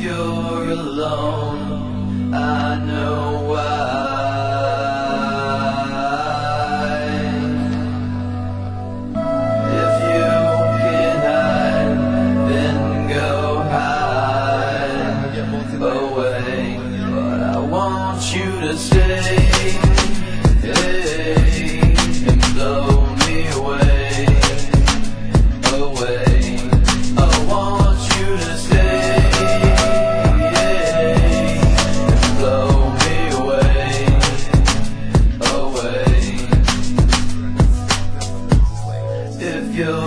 you're alone, I know why. If you can hide, then go hide away. But I want you to stay. Hey.